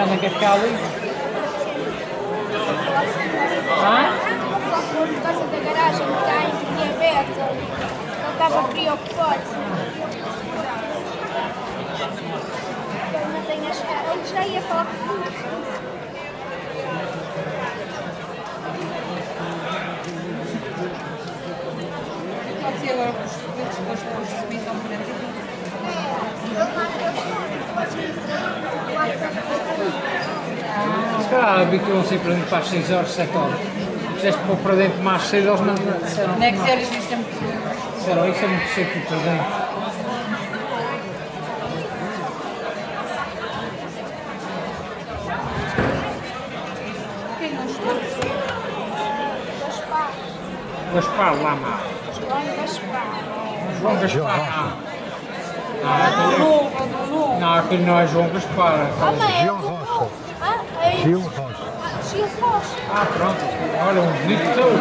Mas uma tem já não quer ficar ali. Hã? Por causa da garagem que está entreaberta. Ele estava preocupado. Ele não tem as caras. Ele já ia falar comigo. Pode ser agora com os dedos depois depois de subir ao momento. Calhar habituam-se a ir para dentro para as 6 horas, 7 horas. Fizeste para para dentro mais cedo, eles não disseram. Não é que se horas isto é muito. Disseram, isso é muito cedo para não estou? Gaspar. Gaspar Lama. João Gaspar. João Gaspar. Ah, do novo. Não, aquele não é João Gaspar. é Ah, aquele- mas é Gil Rocha. Ah, é. Gil Rocha. Ah, pronto. Olha, um bonito todo.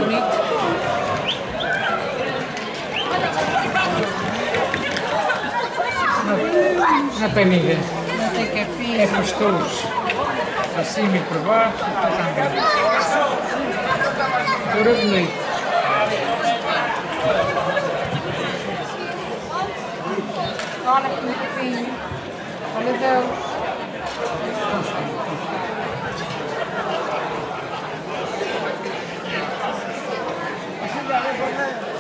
Não tem ninguém. Não tem capim. É pastoros. Acima e por baixo. Tudo bonito. Olha que capim. Olha Deus. E é, é um funcional.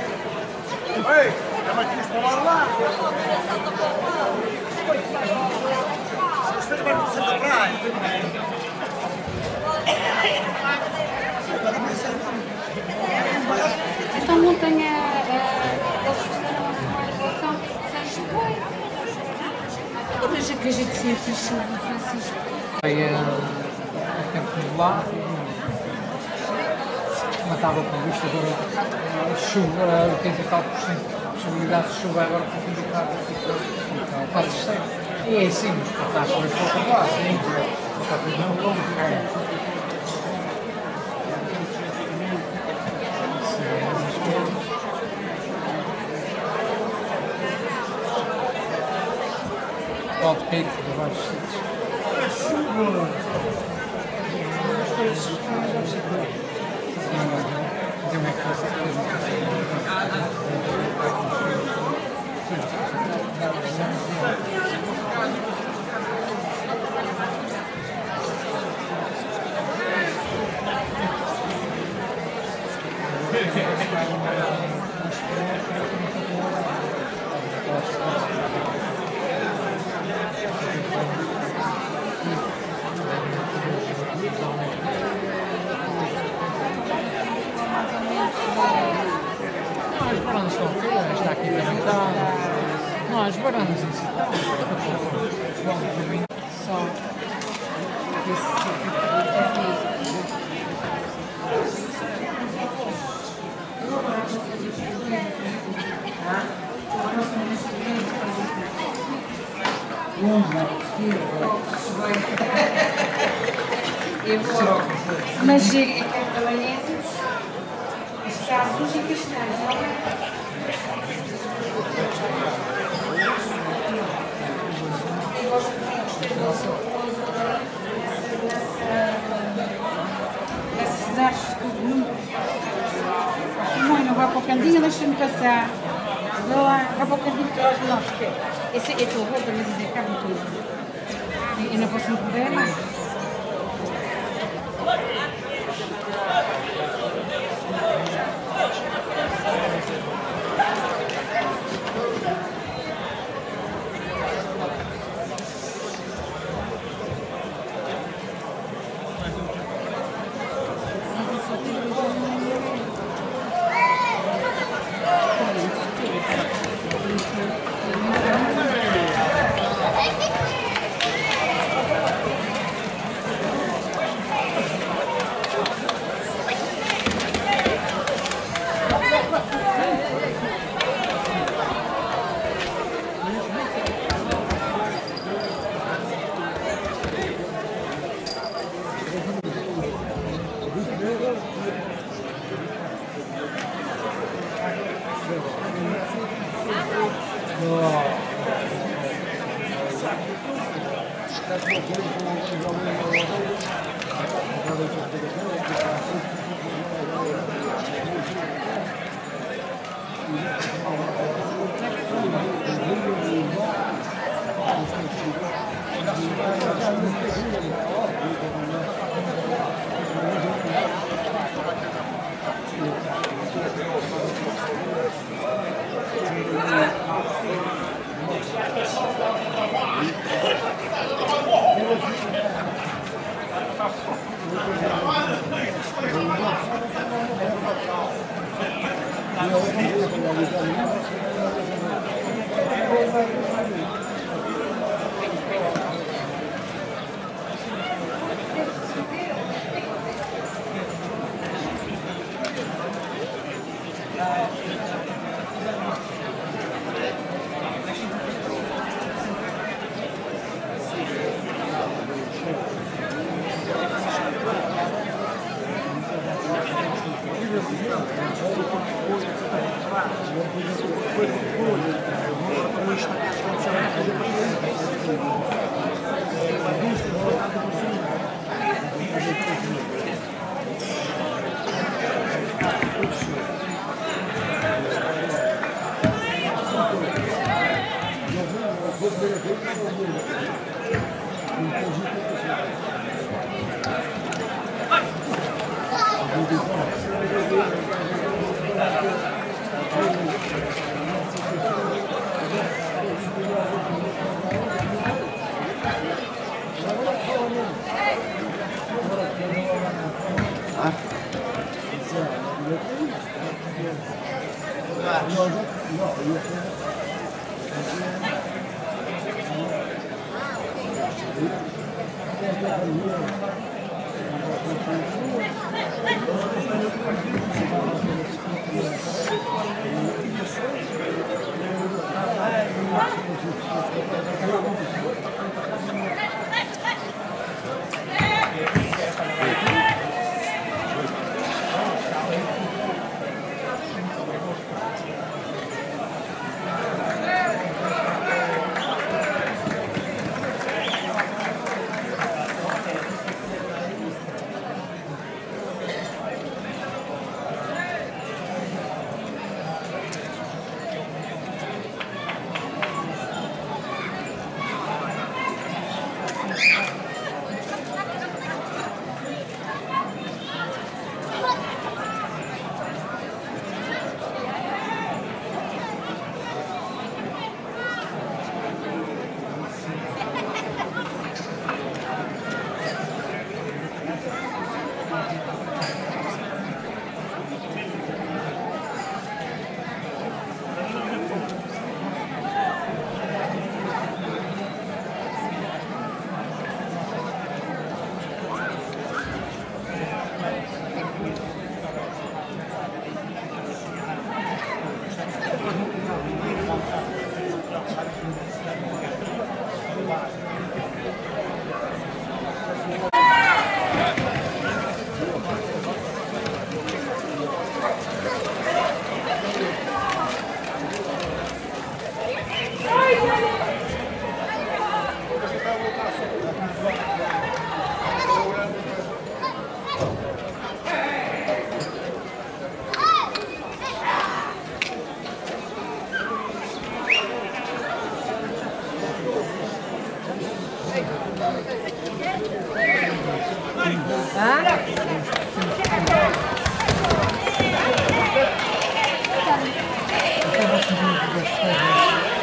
Ei, é mais triste para lá lá. Você vai no centro da praia. Então não tem a. a- Eles fizeram a sua evolução sem chover. Eu vejo que a gente sente chuva, Francisco. Aí é o tempo nublado. Como estava previsto agora, a chuva, 80 e tal por cento de possibilidade de chuva agora para o fim do carro. Então, está terceiro. E é assim, está a chover para lado, sim. Está tudo não longo. Cair por vários sítios. Como é que faz Não, as varandas estão aqui, esta aqui também está. Não, as estão. Só. Esse aqui. Eu vou. Mas chega a cavalheiros, escassos e castanhos. Eu Esses arcos de muito. Mãe, não vai para o cantinho, deixa-me passar. Vai lá, vai para o cantinho que não espera. Esse é teu roupa, mas é cabo tudo. E eu não posso me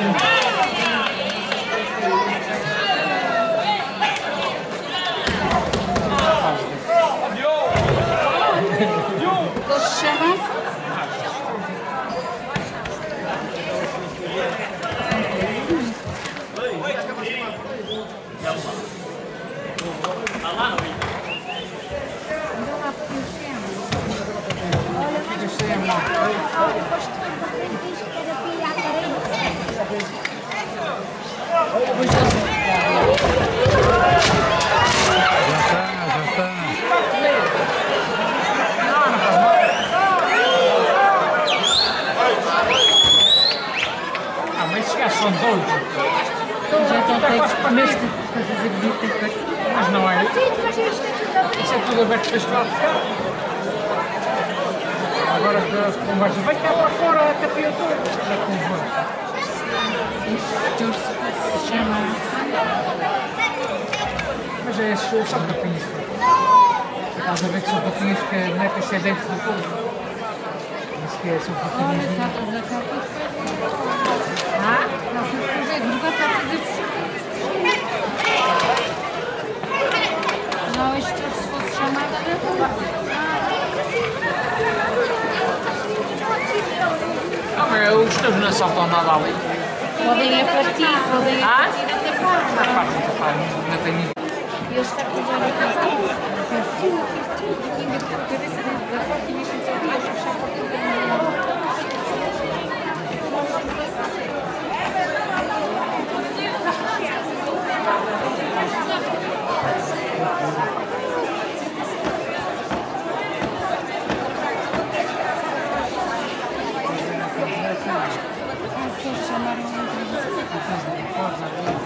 아? são doidos. Já estão até exponíveis para fazer. Mas não é. Isso é tudo aberto para este lado. Agora as conversas, vai cá para fora a capinha toda. É conversa. Isto se chama. Mas é só só capinhas. Estás a ver que são capinhas que metem-se é dentro do corpo. Isso que é, são Olha, capinhas. está a Ah, não fui fazer, nunca está a fazer Não, isto se fosse chamada. Não, os teus não saltam nada ali. Podem é partir, podem é Ah? partir até parte pai, não tem estão a usar aqui. Fez tudo, fez tudo. Ainda com a cabeça dentro da porta e mesmo só vias fechar a porta da minha. As a Sinto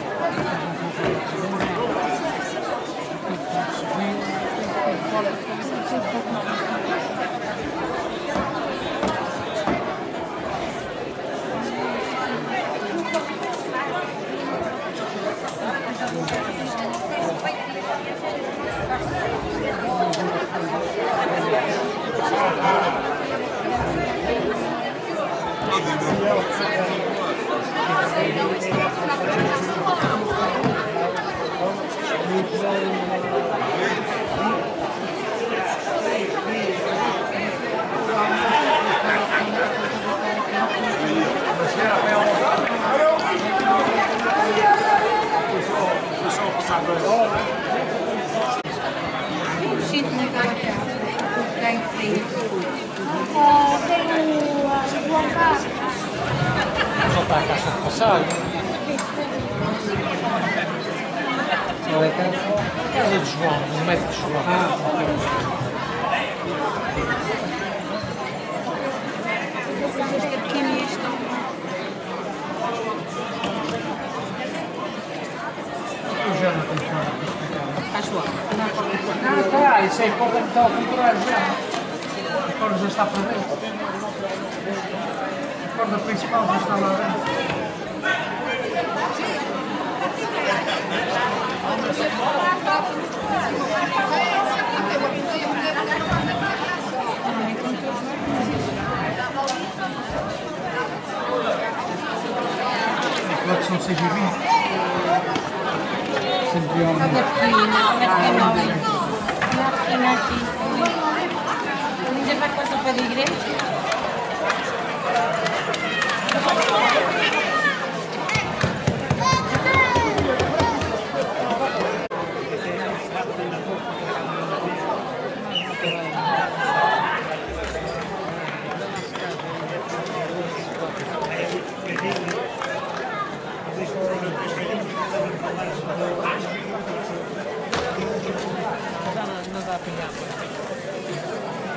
Não dá a apanhar.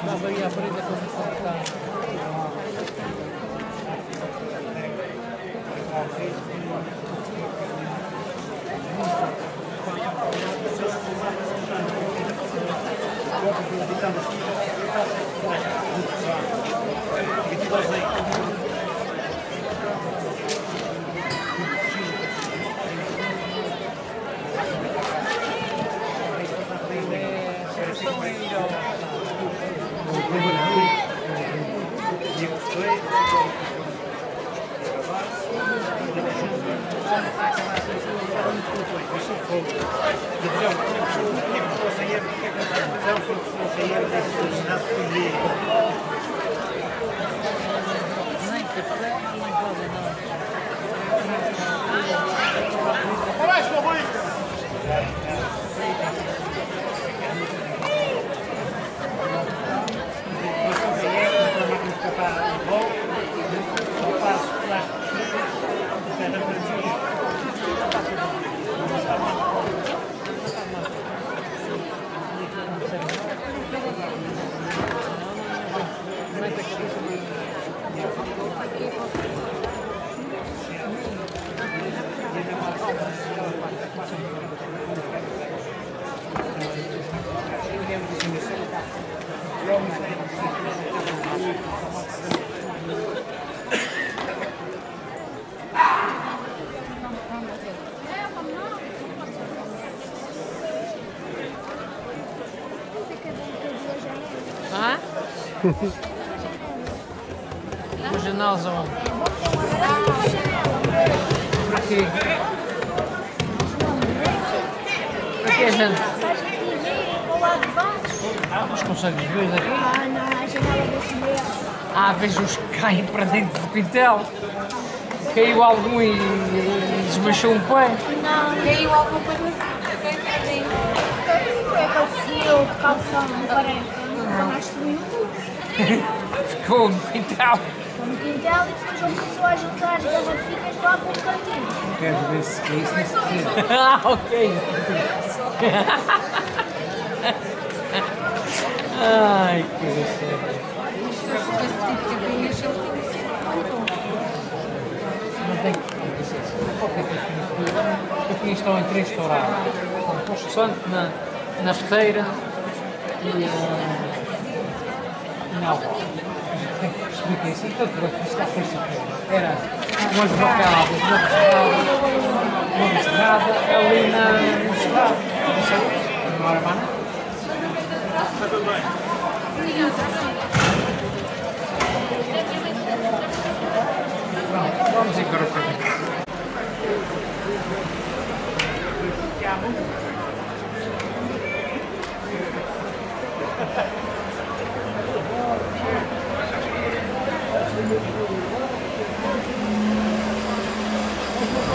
Dá aí a Os janelas aonde? Por aqui. Por aqui gente. Mas consegues ver daqui? Ah, não, a janela cinema. Há vezes os que caem para dentro do quintal. Caiu algum e, e desmanchou um pé. Não, Caiu alguma coisa bem pertinho. foi aconteceu de calção, não mais subiu tudo. Ficou no quintal. No quintal e depois ele começou a juntar as garrafinhas lá para o cantinho. Quero ver se é isso. Ah, ok. Ai, que tipo sido Não tem que. Aqui estão em três restaurantes. Estão Posto Santo na, na Feteira e eh, na que é assim. É que isto está terça-feira. Era umas bacadas, uma becerrada, uma becerrada ali na, no Estrado. Não sei, não era mais nada. Pronto, vamos embora para mim. Ah,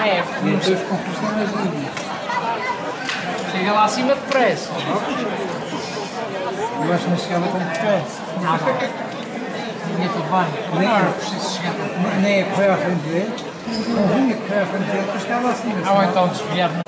Não tens confusão nas linhas. Chega lá acima depressa. Eu acho que não chegava tão depressa. Não, não. Tinha tudo bem. Não era preciso chegar tão. Nem é correr à frente dele, não vinha correr à frente dele para chegar lá acima. Ou então desviar no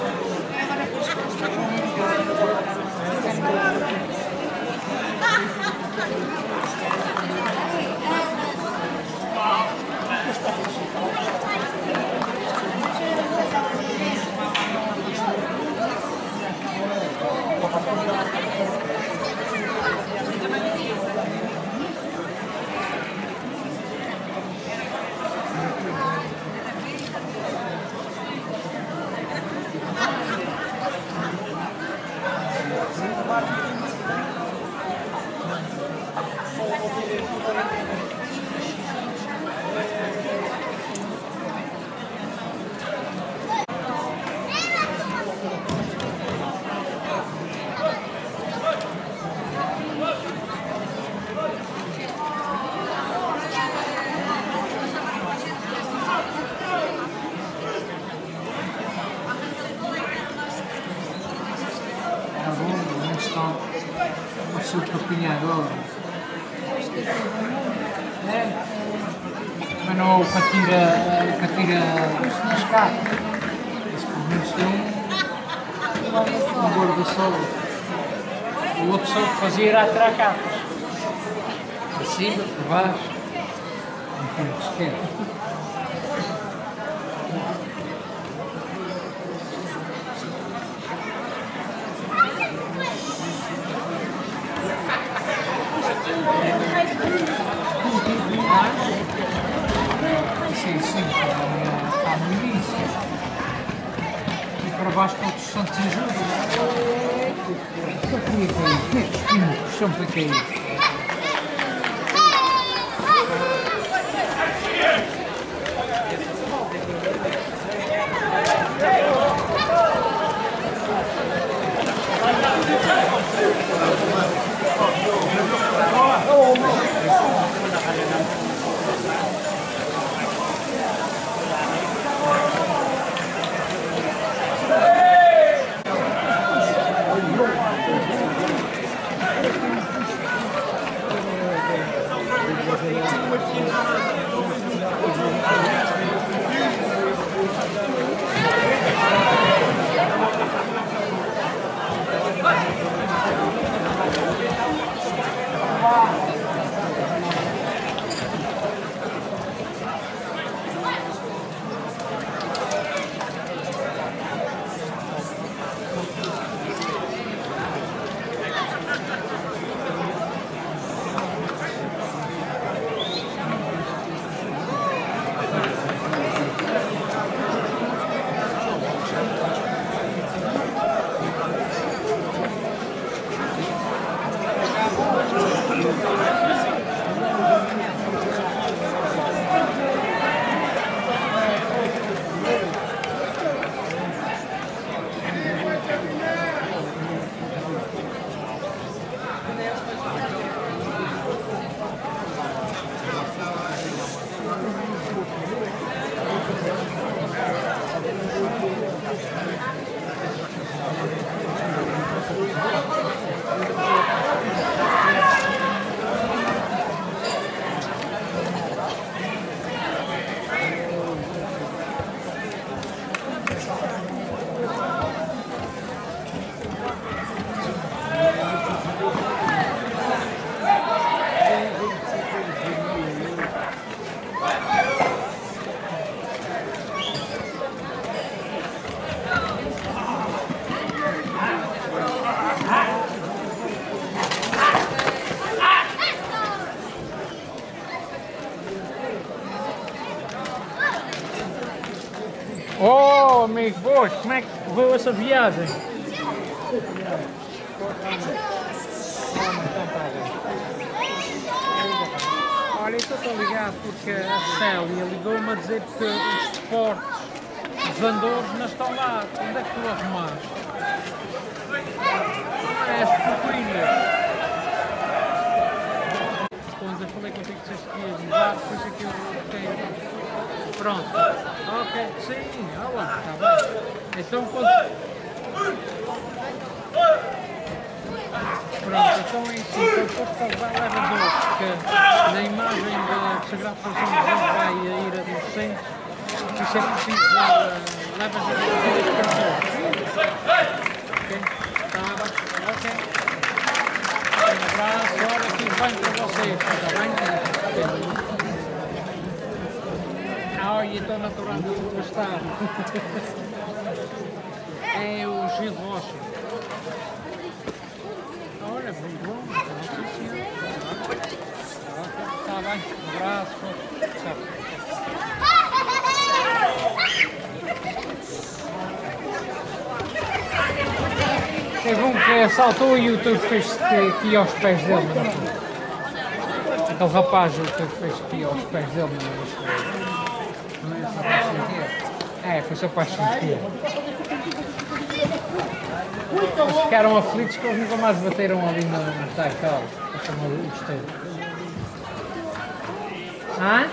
Tá bom, onde estão o seu papinha agora? É? Mas não o catira, catira nas capas. Esse pelo menos tem um, um guarda-sol. O outro só o que fazia era atirar capas. Para cima, para baixo. O que se quer. Sim, sim, está no início. E para baixo para outros santos ajuda. Eu queria cair. Como é que os Oh, amigo, boas, como é que correu essa viagem? Olha, eu estou a ligar porque a Célia ligou-me a dizer que os suportes dos andores não estão lá. Onde é que tu arrumaste? Ah, é as proteínas. Quando eu falei contigo que vocês queriam usar, depois é que eu Pronto. Ok, sim, olha lá, está bem. Então quando. Pronto, então é isso. Então depois vai leva dois, porque na imagem da Sagrada Coração de Jesus vai ir a docente, isso é preciso uh, leva dois cartões. Ok? Está? Ok. Um abraço, olha, tudo bem para vocês, está bem? E estou natural de gostar. É o Gil Rocha. Olha, muito bom. Então, sim, senhor. Está bem. Um abraço. É bom que saltou e o YouTube fez aqui aos pés dele. é? Aquele rapaz, o YouTube fez aqui aos pés dele. Não é? Não é só para sentir. É, foi para sentir. Eles ficaram aflitos que eles nunca mais bateram ali no, no Taikal. O esteiro. Hã?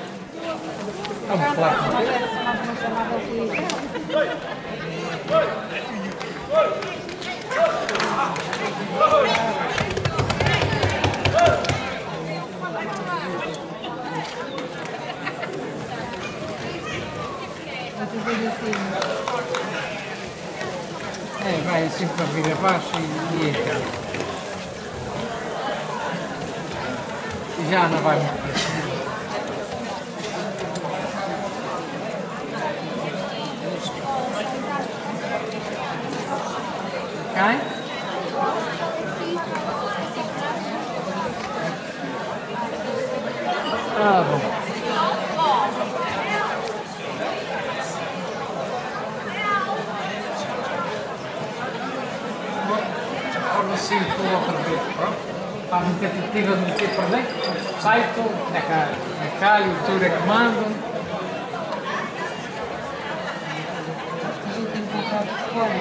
Vamos falar com ele. É, vai assim para vir abaixo e, e entra. Já não vai muito para cima. Cai? Tá bom. Forma assim com outra vez, pronto. Faz uma tentativa de meter para dentro, sai tudo, é cá, é cá, e o tour é que mandam. A gente tem que comprar de fora.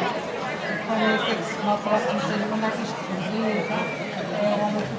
Quando eu sei que se mal próximo de mandar isto fazer, era uma coisa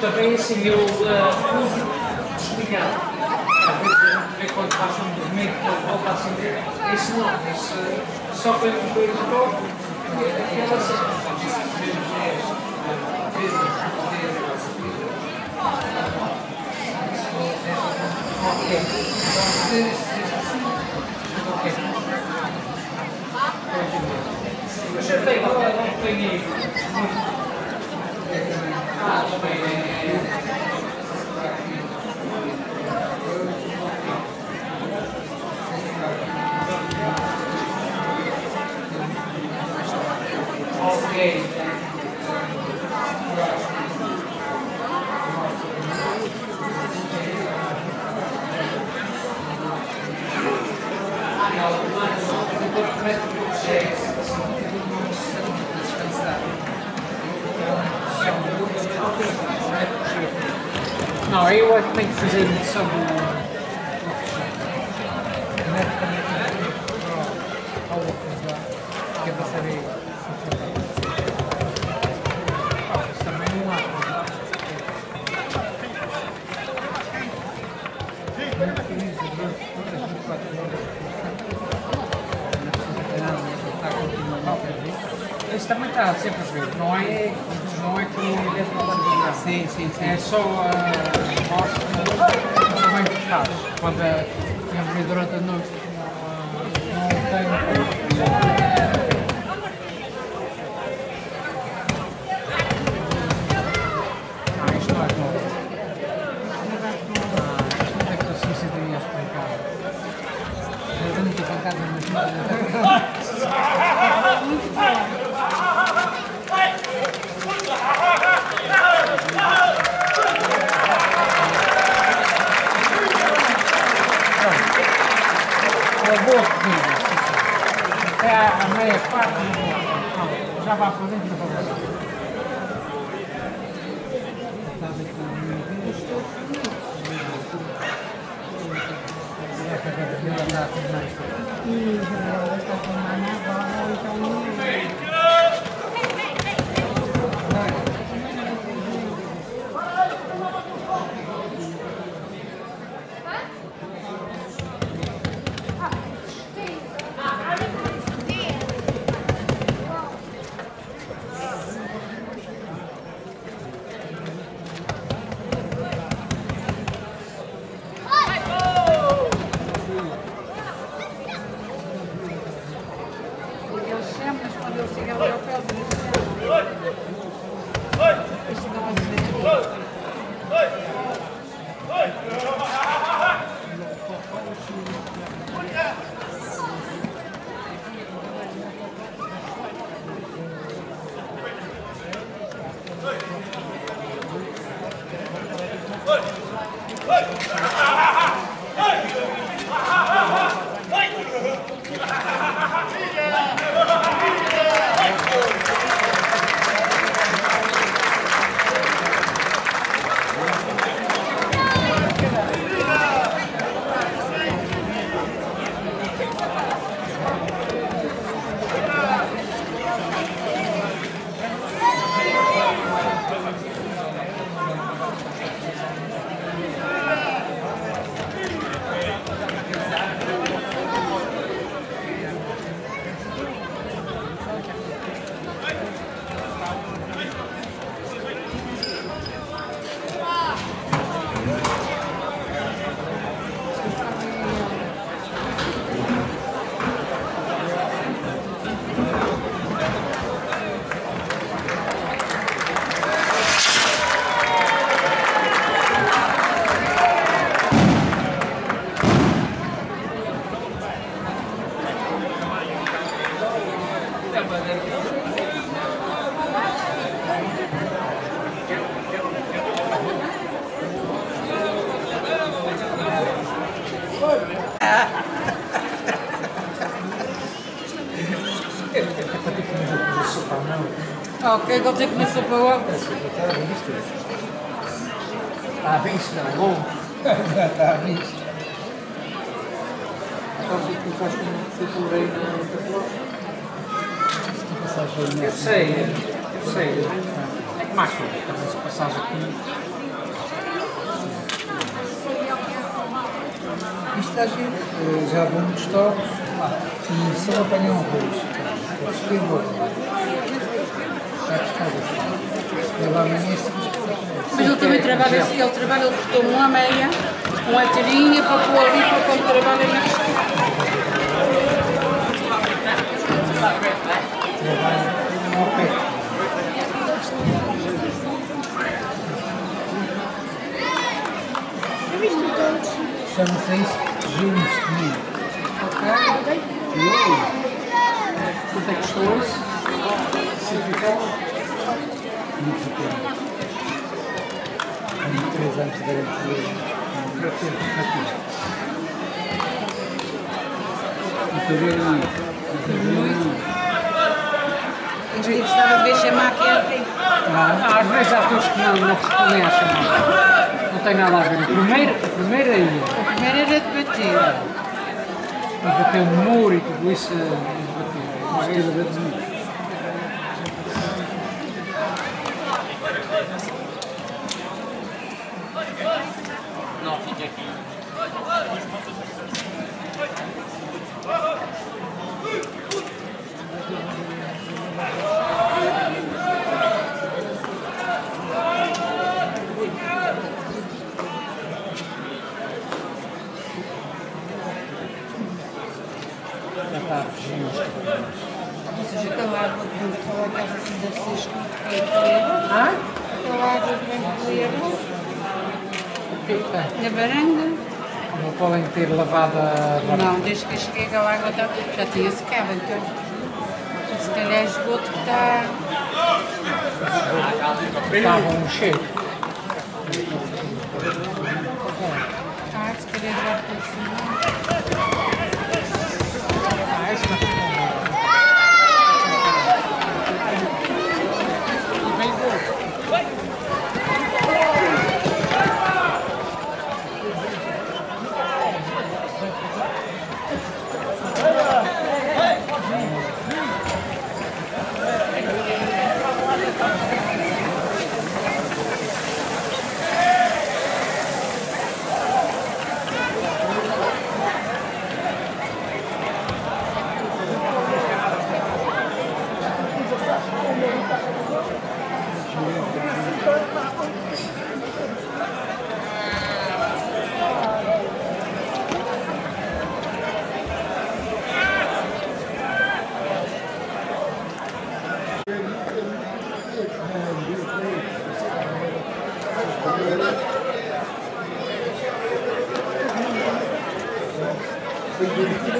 Também assim eu uh, uso desligado. Às vezes a quando faz um movimento que volta a acender. Esse não, esse só foi um dois toque e aquela assim. Ok. Então, fazer esse assim. Ok. Mas eu tenho, eu não tenho muito. Ah, também é. Ok. Ah, Não, eu é que tenho que fazer medição do. Que é saber. Ah, mas também está sempre a ver, não é, não é deve falar Sim, sim, sim. É só a boa comida. A, meia parte do. Já vai para dentro da favor. Ok, que comer sopa logo. Está à vista, bom. Está à vista. Sabes o que faz com o figurei na Passagem Eu sei, eu sei. É que mais foi? Se passares aqui. Isto está giro. Já vou nos toques e se eu apanhar um arroz, eu escrevo Está gostado assim. Eu amanhã se Mas ele também trabalha, ele trabalha, ele cortou uma meia, uma tirinha para pôr ali para quando trabalha na. Chama-se isso Junes comigo. Ok? Quanto é que custou isso? Cinco e tal? Muito pequeno. Tenho três anos de garantia. E aí, Este gostava de ver que é feio. Ah, às vezes há todos que não, não respondem à chamada. Não tem nada a ver. O primeiro, o primeiro aí, O primeiro era de bater. a bater o muro e tudo isso, a. Mas aquilo é bonito. A fugir os. Ou seja, aquela água de aquela casa assim deve ser é poeira. Ah? Aquela água de poeira. O que que tem? Na varanda. Não podem ter lavado a varanda. Não, desde que eu cheguei aquela água tá- já tinha secado, então. Se calhar esgoto que está. Estava um cheiro. Ah, se calhar já está assim.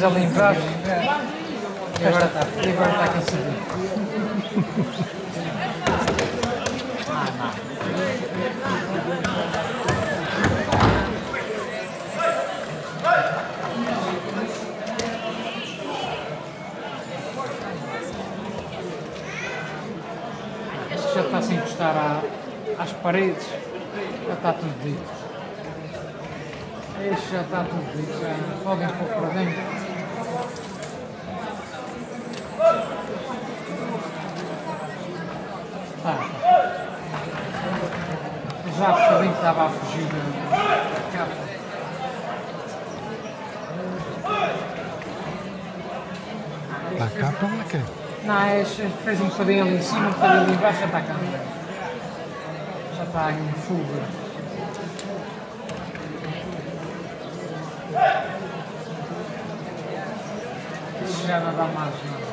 cima, fez ali embaixo. E agora está, e agora está aqui em cima. Ah, não. Isto já está a se encostar à- às paredes, já está tudo dito. Isto já está tudo dito, já podem pôr para dentro. Tá. Já há bocadinho estava a fugir da capa. Da capa ou da quê? Não, é, fez um bocadinho ali em cima, um bocadinho ali embaixo, já está cá. Já está em fuga. Já não dá mais nada.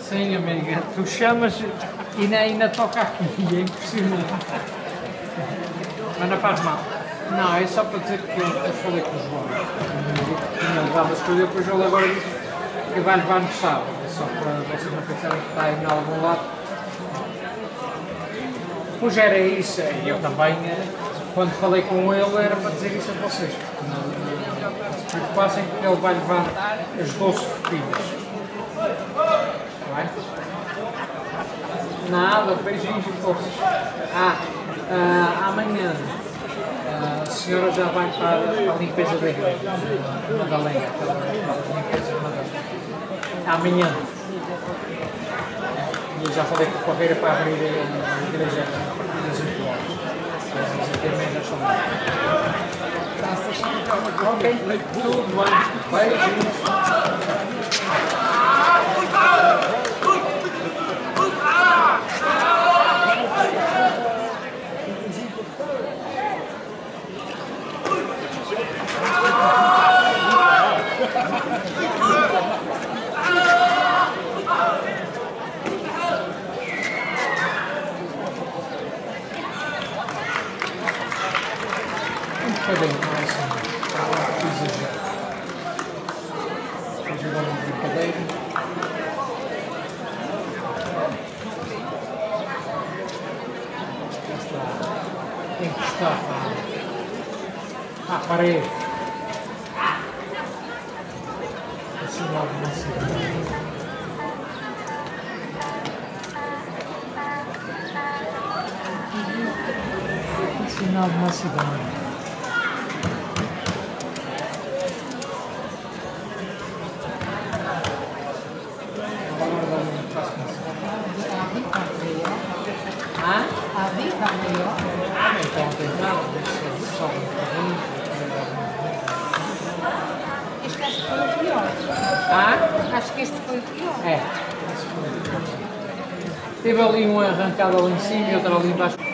Sim, amiga, tu chamas e ainda, toca aqui, é impressionante. Mas não faz mal. Não, é só para dizer que eu, eu falei com o João. Tinha levado as coisas, depois ele agora disse que vai levar no sábado. É só para vocês não pensarem que está aí em algum lado. Pois era isso, e eu também, eh, quando falei com ele, era para dizer isso a vocês. Não, não se preocupassem que ele vai levar as 12 filhas. Vai? Nada, beijinhos e forças. Ah, ah, amanhã ah, a senhora já vai para, para a limpeza da igreja, na Madalena, limpeza. Amanhã. E já falei com o Correia para abrir a igreja das 8 horas. Às 8 e meia já estão. Ok, tudo bem. Beijinhos. Não exagero. Vou jogar uma brincadeira. Tem que estar pá. à parede. Assim logo não se Sinal de uma cidade. Agora dá um passo Ah? Então tem nada, deve ser só um bocadinho. Este acho que foi o pior. Ah? Acho que este foi o pior. É. Teve ali um arrancado ali em cima e outro ali embaixo.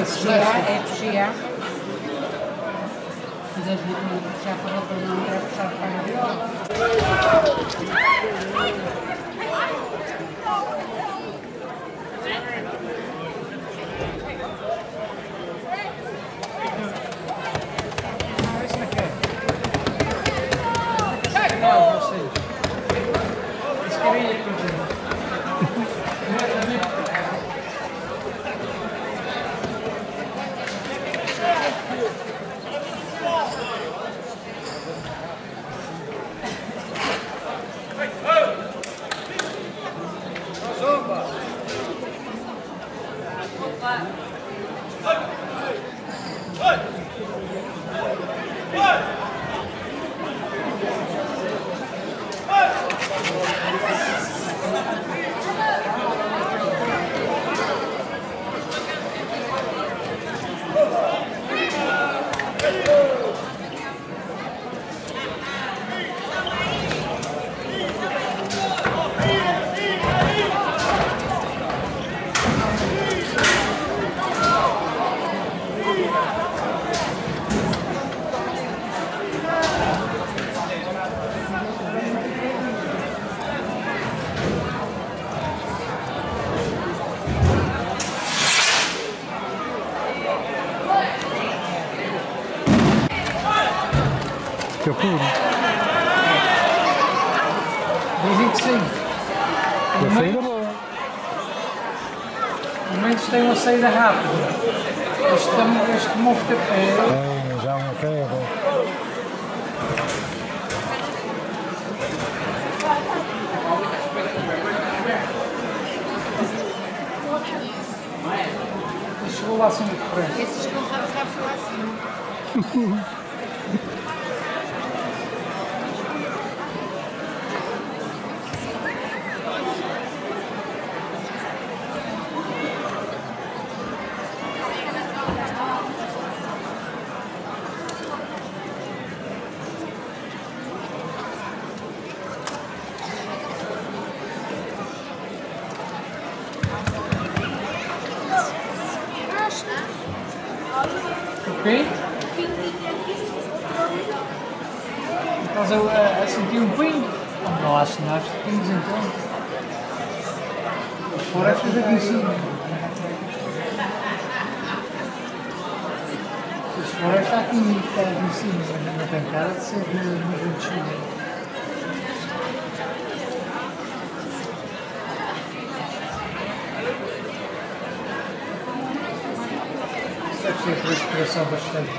Não é GA sucesso. é. Mas a gente não puxar para a para não puxar para a viola. Não, isso não quer. Não, vocês. Isso queria ir com Que puro. Dizem que sim. Eu sei ainda boa. Pelo menos saída rápida. Este, este mofo é, É, já uma queda. chegou lá acima de corrente. Esses que não sabem sabem lá assim. Ok? Estás a, a, a sentir um pingo? Não há sinais de pingos então. As florestas aqui em cima. As florestas aqui, está aqui em cima, mas não tem cara de ser de nuvem de chuva. Isso deve inspiração bastante.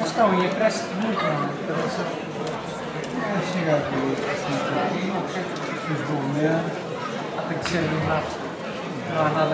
Mas está unha cresce muito, não? Parece. É, chega aqui, assim, um vou ler. Tem que ser eliminado. Não há nada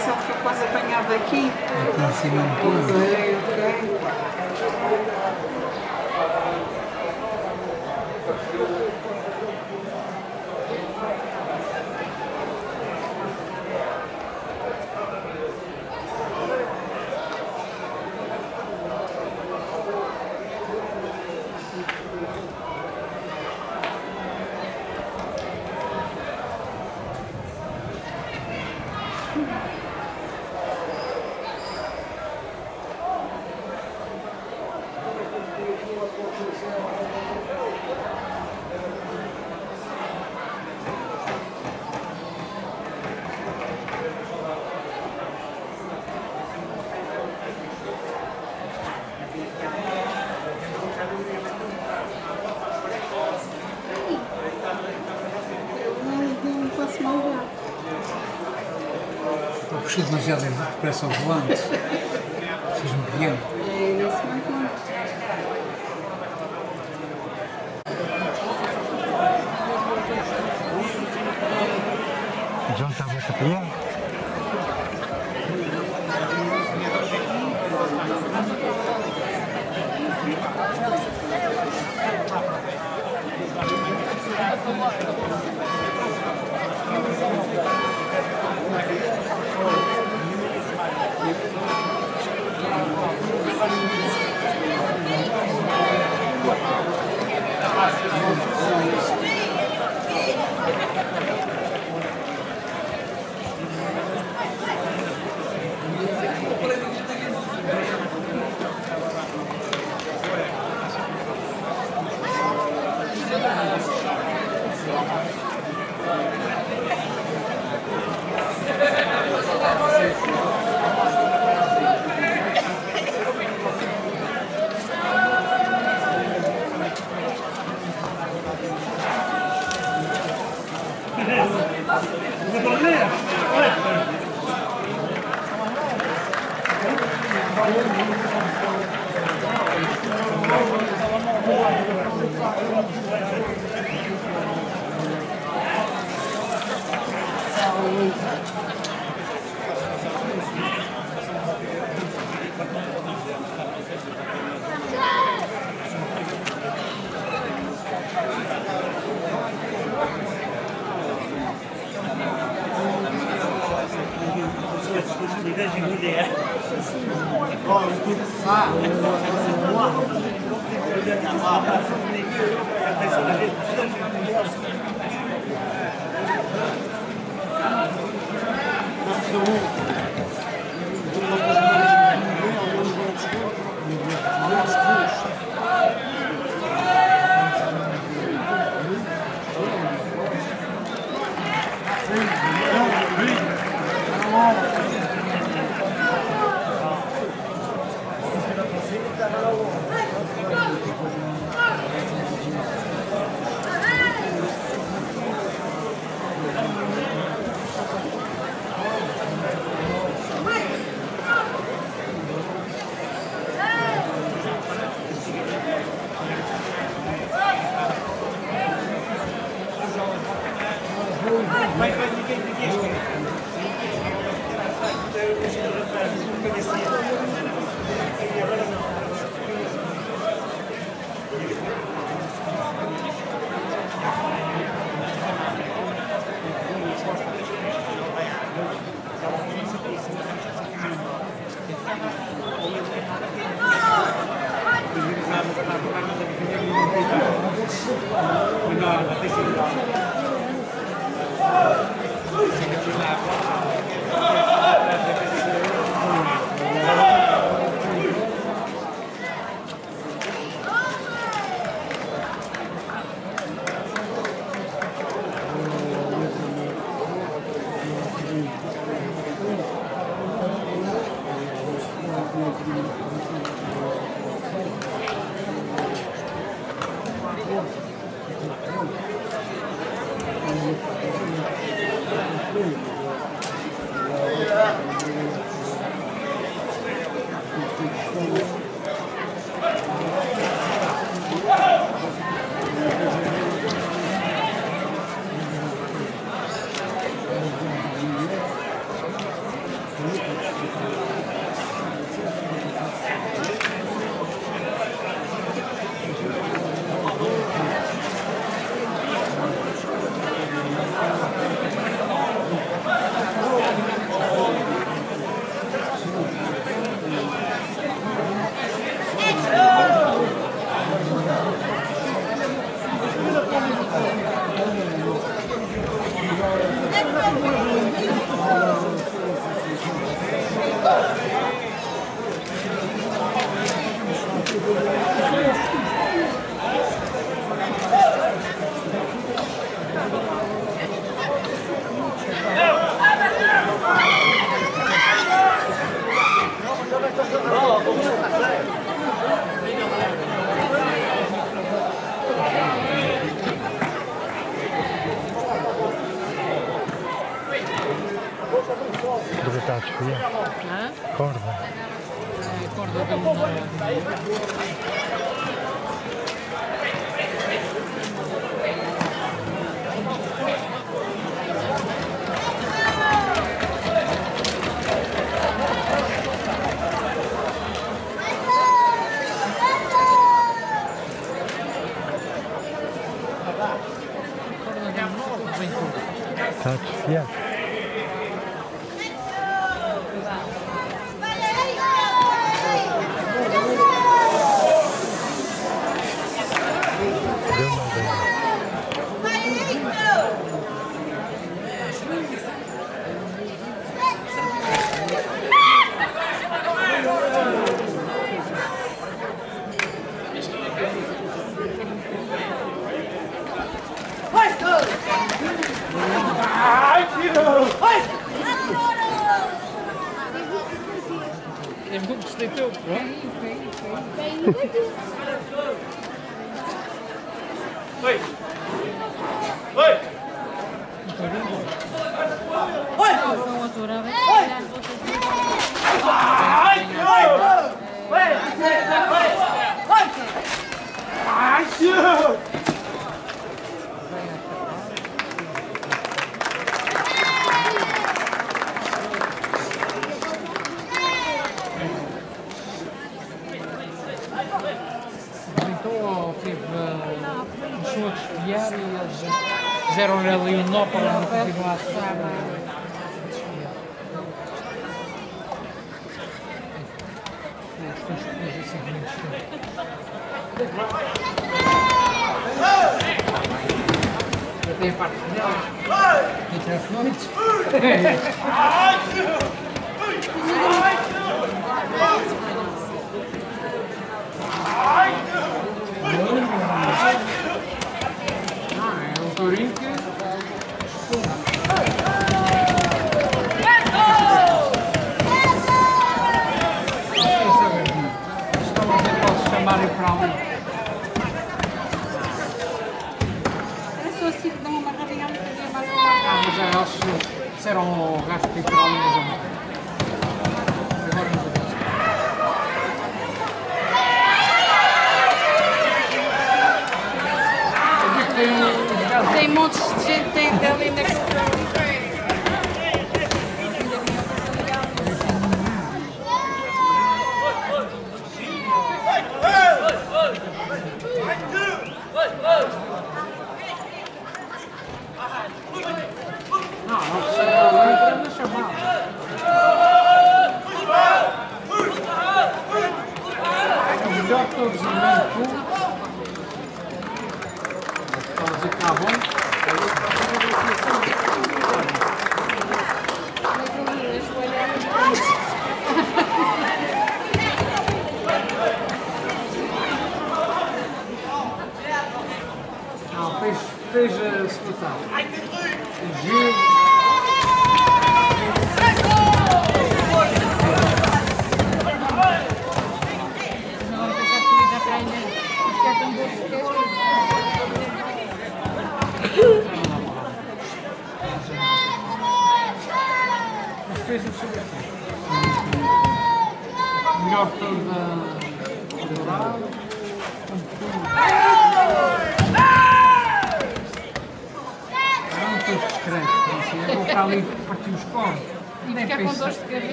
fogo, o ano passado foi quase apanhado aqui. Aqui em cima um pouco. Ok, ok. Não, não posso mais ver. Eu puxei demasiado depressa ao volante.